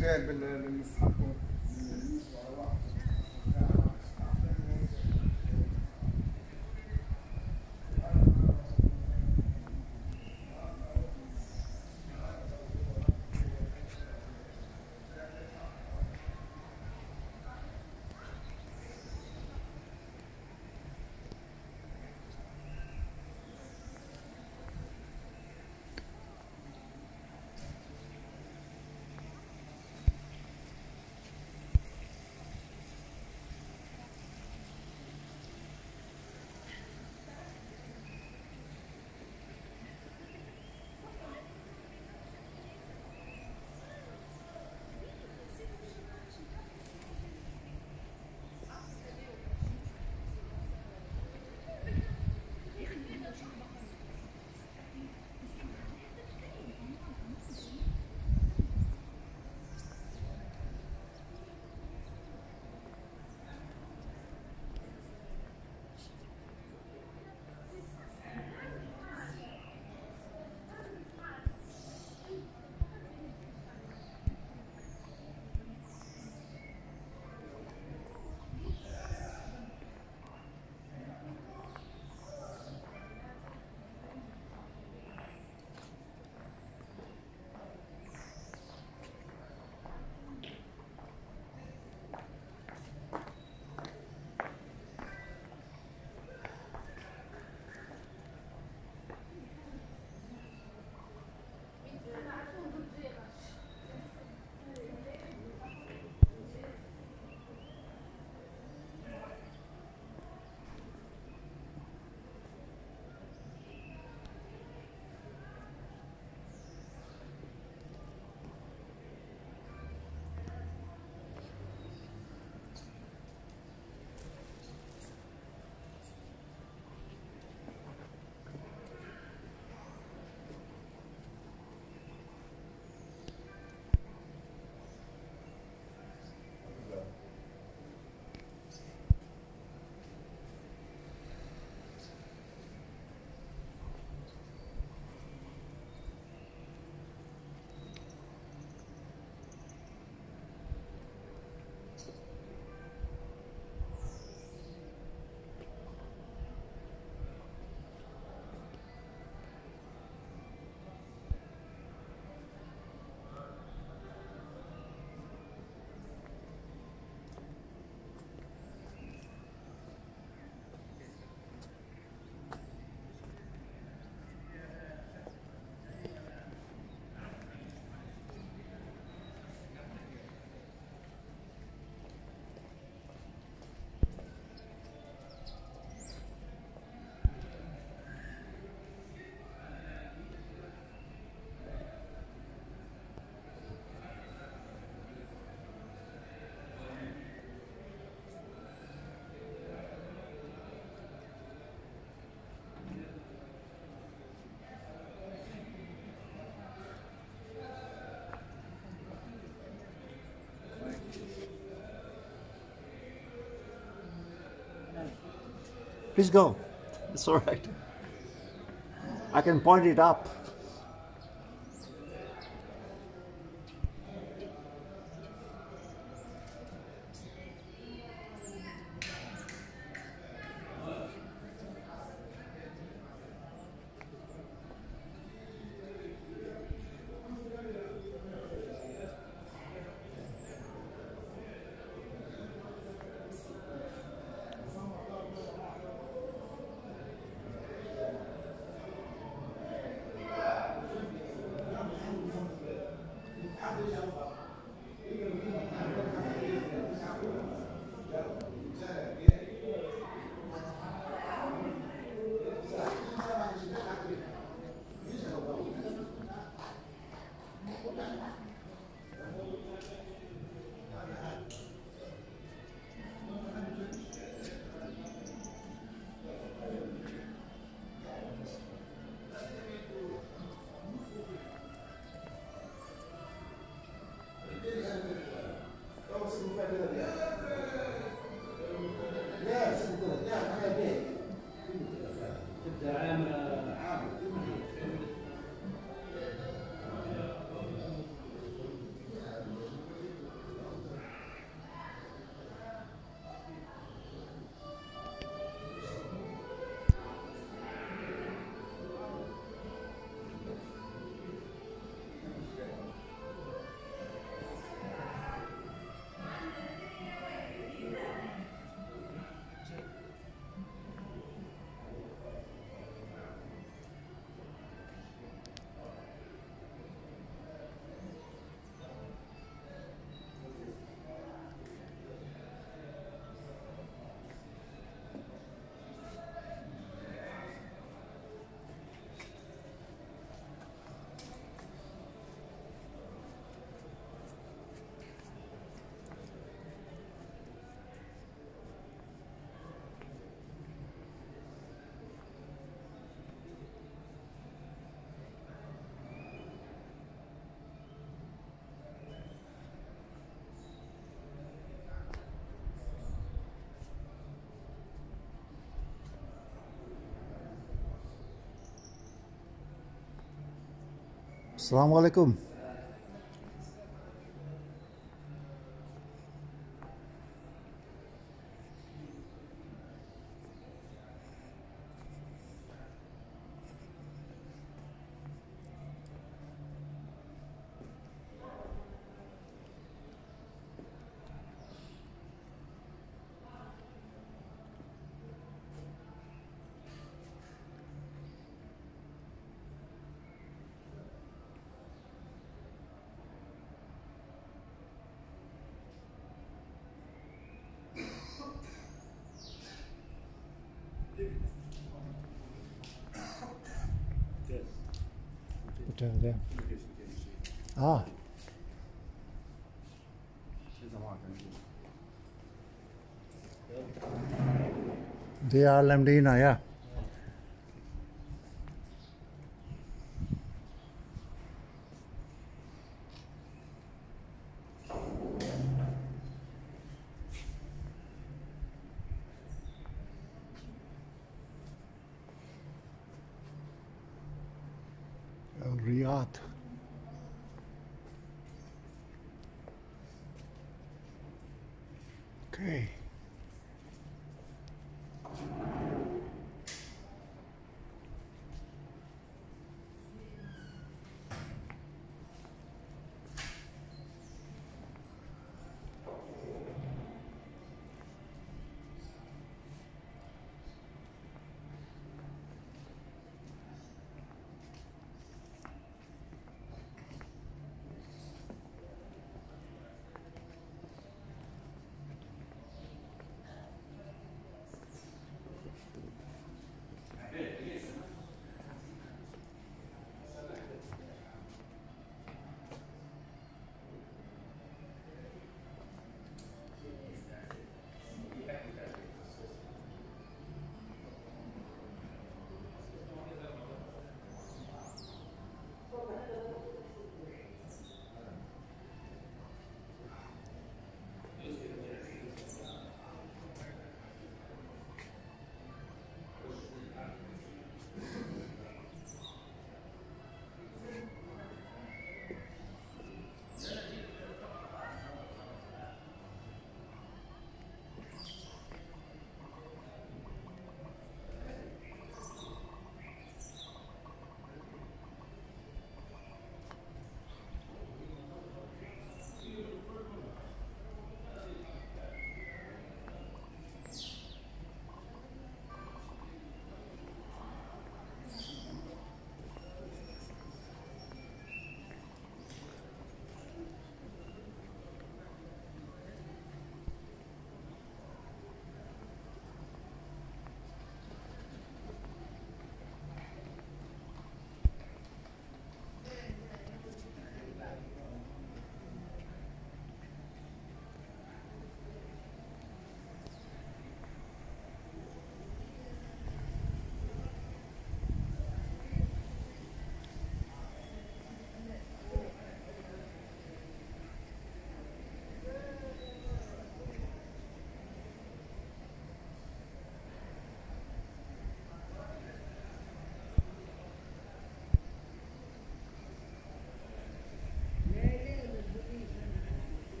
said, but Please go. It's all right. I can point it up. Assalamualaikum. to down there. Ah. They are Lamdina, yeah. Ok.